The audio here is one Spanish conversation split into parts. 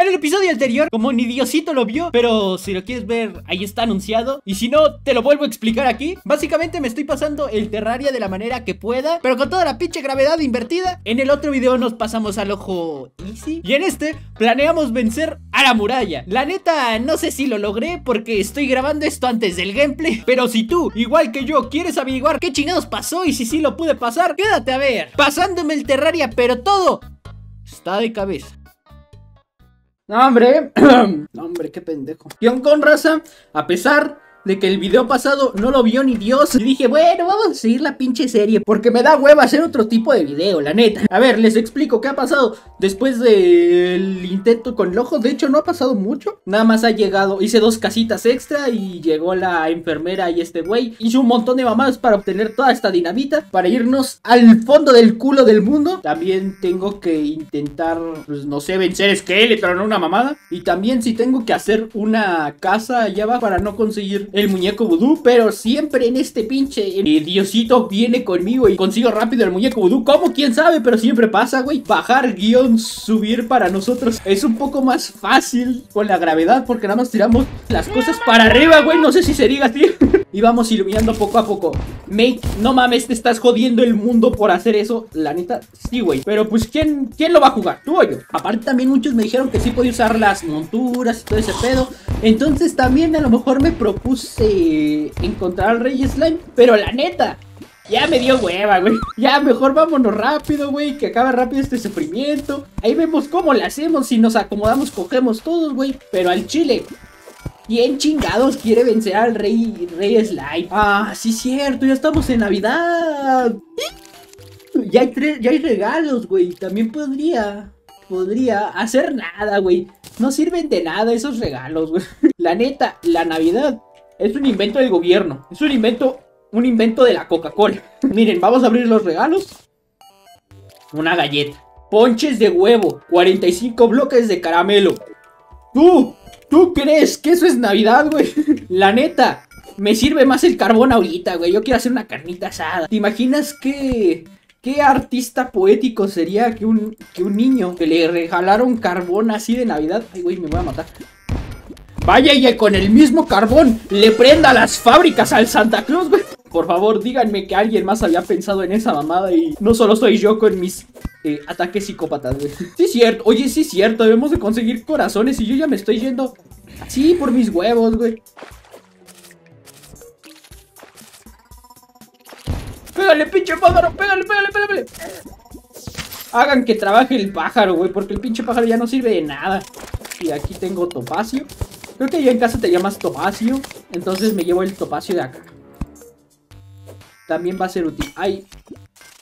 En el episodio anterior, como ni Diosito lo vio, pero si lo quieres ver, ahí está anunciado. Y si no, te lo vuelvo a explicar aquí. Básicamente me estoy pasando el Terraria de la manera que pueda, pero con toda la pinche gravedad invertida. En el otro video nos pasamos al ojo easy. Y en este, planeamos vencer a la muralla. La neta, no sé si lo logré porque estoy grabando esto antes del gameplay. Pero si tú, igual que yo, quieres averiguar qué chingados pasó y si sí lo pude pasar, quédate a ver. Pasándome el Terraria, pero todo está de cabeza. No, hombre. no, hombre, qué pendejo. Y con raza, a pesar de que el video pasado no lo vio ni Dios. Y dije, bueno, vamos a seguir la pinche serie. Porque me da hueva hacer otro tipo de video, la neta. A ver, les explico qué ha pasado después del intento con el ojo. De hecho, no ha pasado mucho. Nada más ha llegado, hice dos casitas extra y llegó la enfermera y este güey. Hice un montón de mamadas para obtener toda esta dinamita. Para irnos al fondo del culo del mundo. También tengo que intentar, pues no sé, vencer Skeletor, no una mamada. Y también si tengo que hacer una casa allá abajo para no conseguir el muñeco vudú, pero siempre en este pinche Diosito viene conmigo y consigo rápido el muñeco vudú. ¿Cómo? ¿Quién sabe? Pero siempre pasa, güey. Bajar guion, subir para nosotros es un poco más fácil con la gravedad porque nada más tiramos las cosas para arriba, güey. No sé si se diga así. y vamos iluminando poco a poco. Make, no mames, te estás jodiendo el mundo por hacer eso. La neta, sí, güey. Pero pues, ¿quién, ¿quién lo va a jugar? ¿Tú o yo? Aparte también muchos me dijeron que sí podía usar las monturas y todo ese pedo. Entonces también a lo mejor me propuse encontrar al Rey Slime. Pero la neta, ya me dio hueva, güey. Ya mejor vámonos rápido, güey. Que acabe rápido este sufrimiento. Ahí vemos cómo lo hacemos. Si nos acomodamos, cogemos todos, güey. Pero al chile. ¿Quién chingados quiere vencer al rey, rey Slime? Ah, sí, cierto. Ya estamos en Navidad. Ya hay, ya hay regalos, güey. También podría podría hacer nada, güey. No sirven de nada esos regalos, güey. La neta, la Navidad es un invento del gobierno. Es un invento, un invento de la Coca-Cola. Miren, vamos a abrir los regalos. Una galleta. Ponches de huevo. 45 bloques de caramelo. ¿Tú? ¿Tú crees que eso es Navidad, güey? La neta, me sirve más el carbón ahorita, güey. Yo quiero hacer una carnita asada. ¿Te imaginas que ¿Qué artista poético sería que un, que un niño que le regalaron carbón así de Navidad? Ay, güey, me voy a matar. Vaya y con el mismo carbón le prenda las fábricas al Santa Claus, güey. Por favor, díganme que alguien más había pensado en esa mamada y no solo soy yo con mis eh, ataques psicópatas, güey. Sí, cierto. Oye, sí, cierto. Debemos de conseguir corazones y yo ya me estoy yendo así por mis huevos, güey. Pégale, pinche pájaro, pégale, pégale, pégale. Hagan que trabaje el pájaro, güey, porque el pinche pájaro ya no sirve de nada. Y aquí tengo topacio. Creo que ya en casa te llamas topacio. Entonces me llevo el topacio de acá. También va a ser útil. Ay,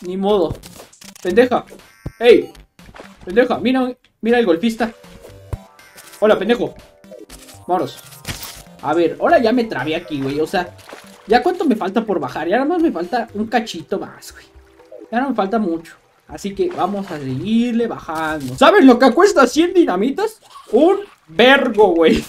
ni modo. Pendeja. Ey, pendeja, mira, mira el golfista. Hola, pendejo. Vámonos. A ver, ahora ya me trabé aquí, güey. O sea, ¿Ya cuánto me falta por bajar? Ya nada más me falta un cachito más, güey. Ya no me falta mucho. Así que vamos a seguirle bajando. ¿Sabes lo que cuesta 100 dinamitas? Un vergo, güey.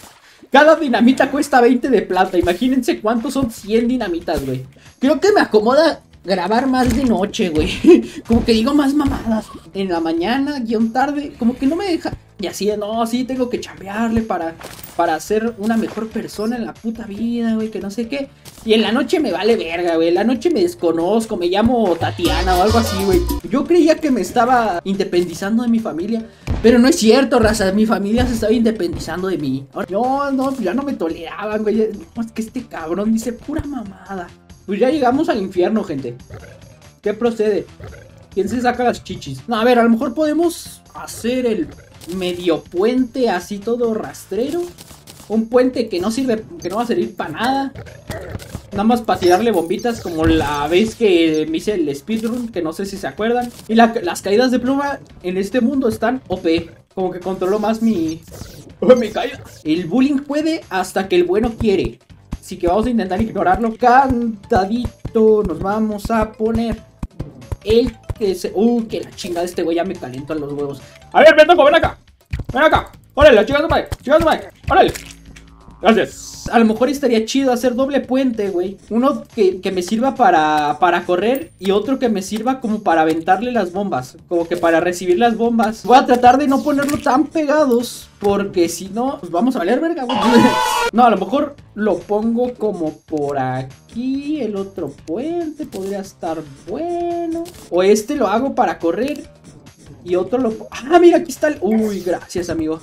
Cada dinamita cuesta 20 de plata. Imagínense cuántos son 100 dinamitas, güey. Creo que me acomoda grabar más de noche, güey. Como que digo más mamadas. En la mañana, guion tarde. Como que no me deja. Y así no, sí, tengo que chambearle para, para ser una mejor persona en la puta vida, güey, que no sé qué. Y en la noche me vale verga, güey. En la noche me desconozco, me llamo Tatiana o algo así, güey. Yo creía que me estaba independizando de mi familia. Pero no es cierto, raza. Mi familia se estaba independizando de mí. No, no, ya no me toleraban, güey. Es que este cabrón dice pura mamada. Pues ya llegamos al infierno, gente. ¿Qué procede? ¿Quién se saca las chichis? No, a ver, a lo mejor podemos hacer el medio puente así todo rastrero. Un puente que no sirve, que no va a servir para nada. Nada más para tirarle bombitas como la vez que me hice el speedrun, que no sé si se acuerdan. Y las caídas de pluma en este mundo están OP. Como que controló más mi... mi caída. El bullying puede hasta que el bueno quiere. Así que vamos a intentar ignorarlo. Cantadito nos vamos a poner el que se... Uh, que la chingada de este güey ya me calentó los huevos. A ver, ven, ven acá. Ven acá. Órale, chicas, madre. Chicas, madre. Órale. Gracias. A lo mejor estaría chido hacer doble puente, güey. Uno que, que me sirva para, para correr y otro que me sirva como para aventarle las bombas. Como que para recibir las bombas. Voy a tratar de no ponerlo tan pegados. Porque si no, pues vamos a valer verga, güey. No, a lo mejor lo pongo como por aquí. El otro puente podría estar bueno. O este lo hago para correr. Y otro lo... Ah, mira, aquí está el... Uy, gracias, amigo.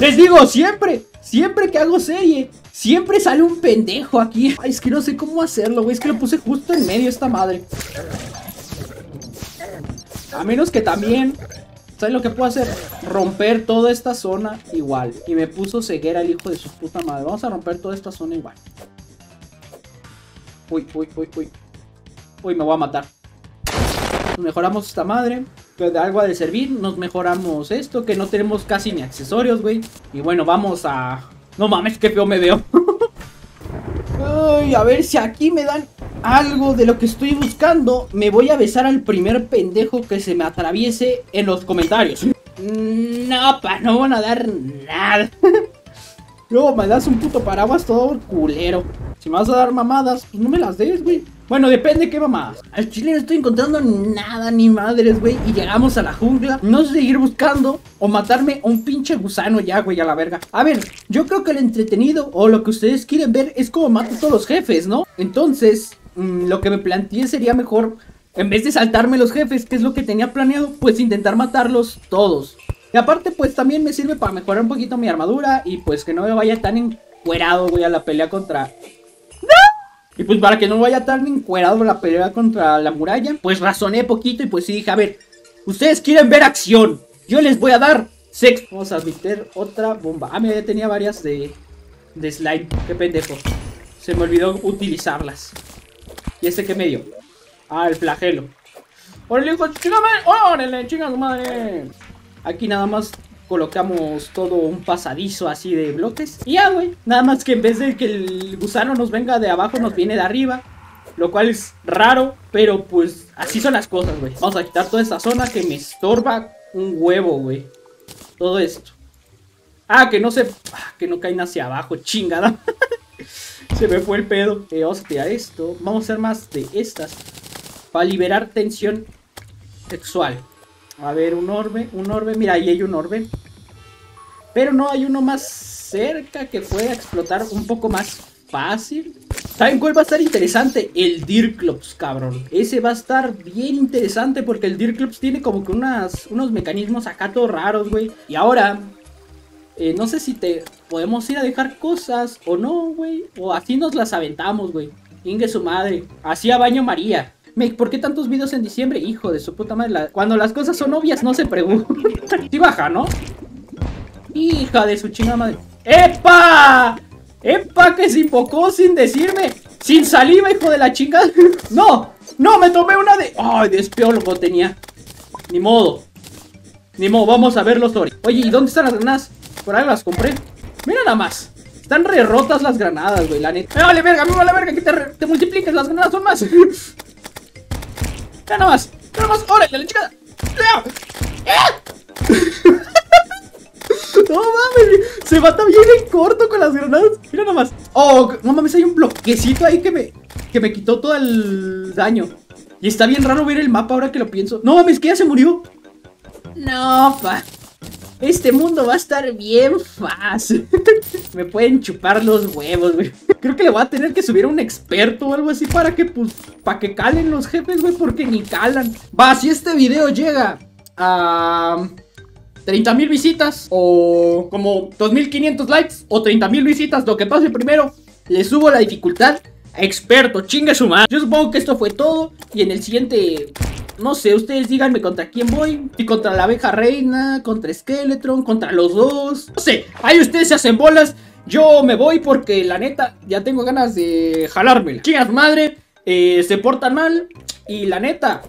Les digo, siempre, siempre que hago serie, siempre sale un pendejo aquí. Ay, es que no sé cómo hacerlo, güey. Es que lo puse justo en medio esta madre. A menos que también... ¿Sabes lo que puedo hacer? Romper toda esta zona igual. Y me puso ceguera el hijo de su puta madre. Vamos a romper toda esta zona igual. Uy, uy, uy, uy. Uy, me voy a matar. Mejoramos esta madre de algo ha de servir. Nos mejoramos esto, que no tenemos casi ni accesorios, güey. Y bueno, vamos a... No mames, qué feo me veo. Ay, a ver si aquí me dan algo de lo que estoy buscando. Me voy a besar al primer pendejo que se me atraviese en los comentarios. No, pa, no van a dar nada. Luego me das un puto paraguas todo culero. Si me vas a dar mamadas, pues no me las des, güey. Bueno, depende qué mamá. Al chile no estoy encontrando nada, ni madres, güey. Y llegamos a la jungla. No sé seguir buscando o matarme a un pinche gusano ya, güey, a la verga. A ver, yo creo que el entretenido o lo que ustedes quieren ver es cómo mato a todos los jefes, ¿no? Entonces, mmm, lo que me planteé sería mejor, en vez de saltarme los jefes, que es lo que tenía planeado, pues intentar matarlos todos. Y aparte, pues también me sirve para mejorar un poquito mi armadura y pues que no me vaya tan encuerado, güey, a la pelea contra y pues para que no vaya tan encuerado la pelea contra la muralla, pues razoné poquito y pues sí dije, a ver, ustedes quieren ver acción, yo les voy a dar sexo. Vamos a meter otra bomba. Ah, mira, ya tenía varias de, de slime, qué pendejo. Se me olvidó utilizarlas. ¿Y este qué medio? Ah, el flagelo. ¡Órale, hijo! ¡Chingame! ¡Órale, chinga madre! Aquí nada más colocamos todo un pasadizo así de bloques. Y ya, güey. Nada más que en vez de que el gusano nos venga de abajo, nos viene de arriba. Lo cual es raro, pero pues así son las cosas, güey. Vamos a quitar toda esta zona que me estorba un huevo, güey. Todo esto. Ah, que no se... Ah, que no caen hacia abajo, chingada. se me fue el pedo. Eh, vamos a tirar esto. Vamos a hacer más de estas. Para liberar tensión sexual. A ver, un orbe, un orbe. Mira, ahí hay un orbe. Pero no hay uno más cerca que pueda explotar un poco más fácil. ¿Saben cuál va a estar interesante? El Dirklops, cabrón. Ese va a estar bien interesante porque el Dirklops tiene como que unas, unos mecanismos acá todos raros, güey. Y ahora, eh, no sé si te podemos ir a dejar cosas o no, güey. O así nos las aventamos, güey. Inge su madre. Así a baño María. ¿Por qué tantos videos en diciembre? Hijo de su puta madre. Cuando las cosas son obvias, no se pregunta. sí baja, ¿no? Hija de su chingada madre. ¡Epa! ¡Epa! Que se invocó sin decirme. Sin saliva, hijo de la chingada. ¡No! ¡No! Me tomé una de. ¡Ay! de espiólogo tenía. Ni modo. Ni modo, vamos a verlos hoy. Oye, ¿y dónde están las granadas? Por ahí las compré. Mira nada más. Están re rotas las granadas, güey, la neta. Me vale verga, me vale verga que te, te multipliques. Las granadas son más. ¡Ya nada más! ¡Ya nada más! ¡Órale, la chica! No mames, se mata bien en corto con las granadas. Mira nada más. Oh, no mames, hay un bloquecito ahí que me, que me quitó todo el daño. Y está bien raro ver el mapa ahora que lo pienso. No mames, que ya se murió. No, pa. Este mundo va a estar bien fácil. Me pueden chupar los huevos, güey. Creo que le voy a tener que subir a un experto o algo así para que, pues, para que calen los jefes, güey, porque ni calan. Va, si este video llega a 30 mil visitas o como 2500 likes o 30 mil visitas, lo que pase primero, le subo la dificultad a experto, chingue su madre. Yo supongo que esto fue todo y en el siguiente no sé, ustedes díganme contra quién voy. Si contra la abeja reina, contra Skeletron, contra los dos. No sé, ahí ustedes se hacen bolas. Yo me voy porque la neta ya tengo ganas de jalármela. Chingas madre, eh, se portan mal. Y la neta,